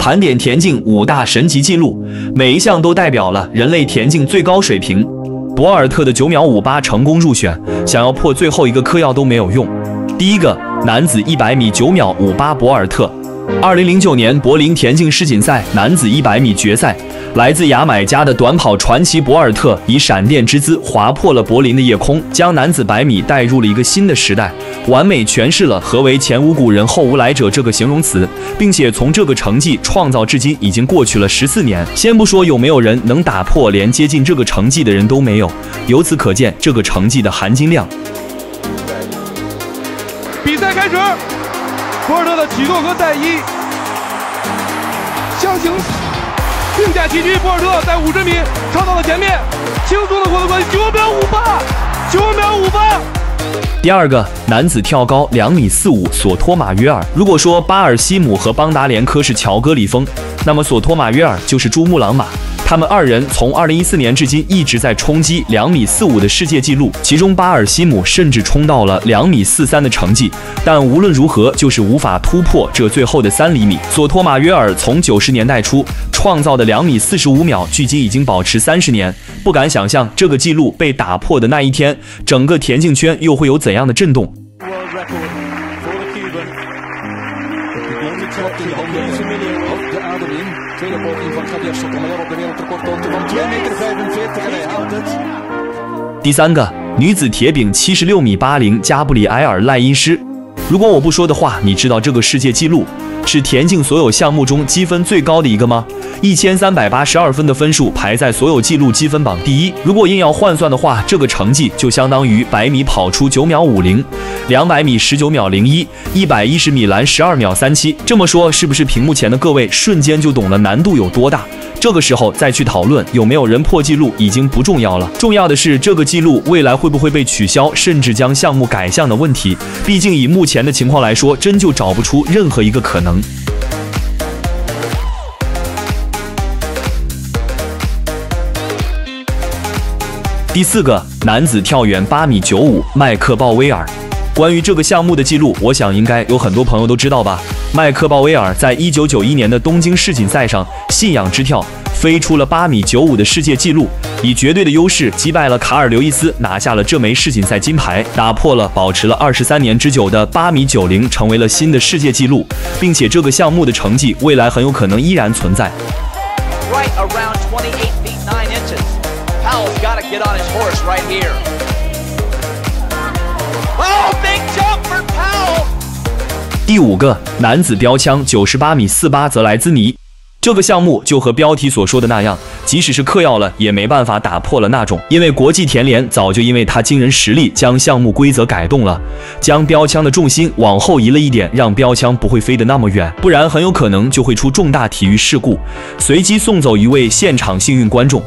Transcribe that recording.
盘点田径五大神级纪录，每一项都代表了人类田径最高水平。博尔特的九秒五八成功入选，想要破最后一个嗑药都没有用。第一个男子一百米九秒五八，博尔特。二零零九年柏林田径世锦赛男子一百米决赛，来自牙买加的短跑传奇博尔特以闪电之姿划破了柏林的夜空，将男子百米带入了一个新的时代，完美诠释了何为前无古人后无来者这个形容词，并且从这个成绩创造至今已经过去了十四年。先不说有没有人能打破，连接近这个成绩的人都没有。由此可见，这个成绩的含金量。比赛开始。博尔特的启动和带一，相形并驾齐驱。博尔特在五十米超到了前面，轻松的获得冠军，九秒五八，九秒五八。第二个男子跳高两米四五，索托马约尔。如果说巴尔西姆和邦达连科是乔戈里峰，那么索托马约尔就是珠穆朗玛。他们二人从二零一四年至今一直在冲击两米四五的世界纪录，其中巴尔西姆甚至冲到了两米四三的成绩，但无论如何就是无法突破这最后的三厘米。索托马约尔从九十年代初创造的两米四十五秒，距今已经保持三十年，不敢想象这个纪录被打破的那一天，整个田径圈又会有怎样的震动。第三个女子铁饼七十六米八零，加布里埃尔赖因施。如果我不说的话，你知道这个世界纪录是田径所有项目中积分最高的一个吗？一千三百八十二分的分数排在所有纪录积分榜第一。如果硬要换算的话，这个成绩就相当于百米跑出九秒五零，两百米十九秒零一，一百一十米栏十二秒三七。这么说，是不是屏幕前的各位瞬间就懂了难度有多大？这个时候再去讨论有没有人破纪录已经不重要了，重要的是这个记录未来会不会被取消，甚至将项目改项的问题。毕竟以目前的情况来说，真就找不出任何一个可能。第四个男子跳远八米九五，麦克鲍威尔。关于这个项目的记录，我想应该有很多朋友都知道吧。麦克鲍威尔在一九九一年的东京世锦赛上，信仰之跳飞出了八米九五的世界纪录，以绝对的优势击败了卡尔刘易斯，拿下了这枚世锦赛金牌，打破了保持了二十三年之久的八米九零，成为了新的世界纪录，并且这个项目的成绩未来很有可能依然存在。第五个男子标枪九十八米四八，泽莱兹尼。这个项目就和标题所说的那样，即使是嗑药了也没办法打破了那种。因为国际田联早就因为他惊人实力，将项目规则改动了，将标枪的重心往后移了一点，让标枪不会飞得那么远，不然很有可能就会出重大体育事故。随机送走一位现场幸运观众。